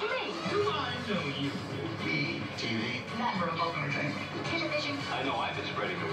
just. Do I know you? Me, TV, Memorable. of Entertainment. Television. I know I've been spreading the